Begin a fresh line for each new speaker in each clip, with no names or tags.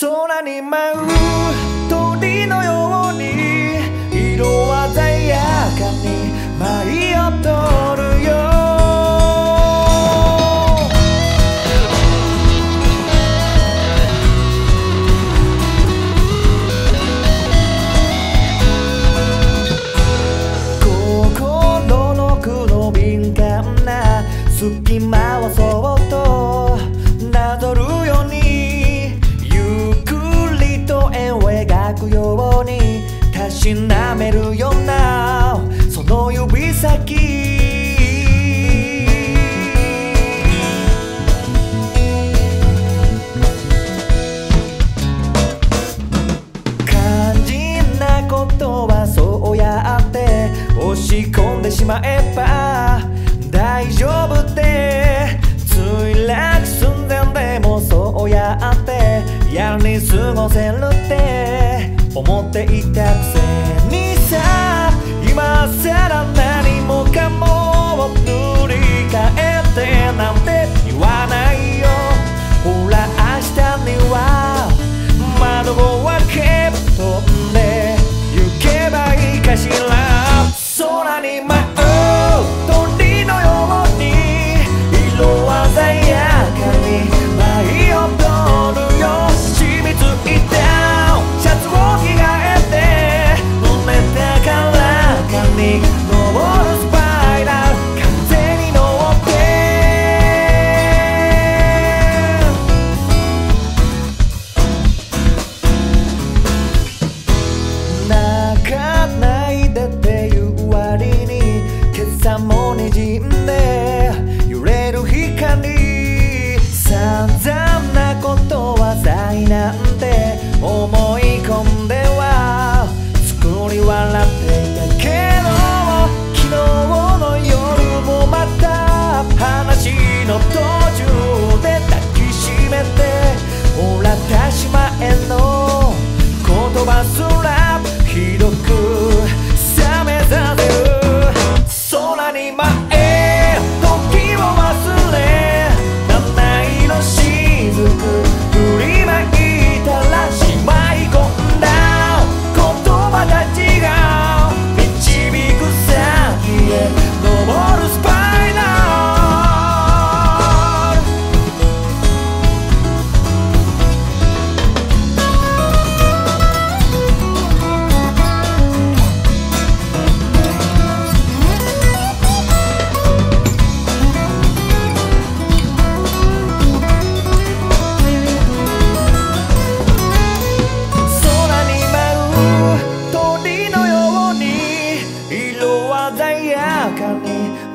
空に舞う鳥のようしなめるような。その指先。肝心なことはそうやって押し込んでしまえば大丈夫って。墜落寸前でもそうやってやり過ごせるって思っていたくせ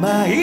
my